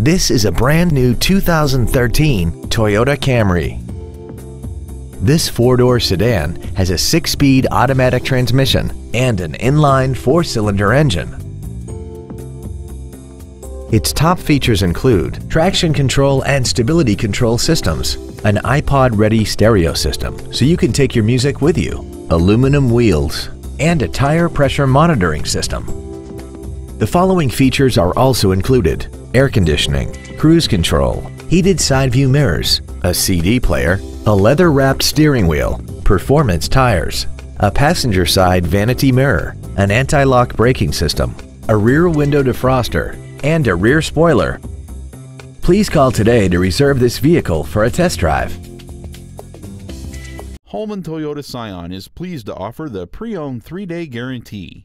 This is a brand new 2013 Toyota Camry. This four-door sedan has a six-speed automatic transmission and an inline four-cylinder engine. Its top features include traction control and stability control systems, an iPod-ready stereo system so you can take your music with you, aluminum wheels, and a tire pressure monitoring system. The following features are also included air conditioning, cruise control, heated side view mirrors, a CD player, a leather-wrapped steering wheel, performance tires, a passenger side vanity mirror, an anti-lock braking system, a rear window defroster, and a rear spoiler. Please call today to reserve this vehicle for a test drive. Holman Toyota Scion is pleased to offer the pre-owned 3-day guarantee.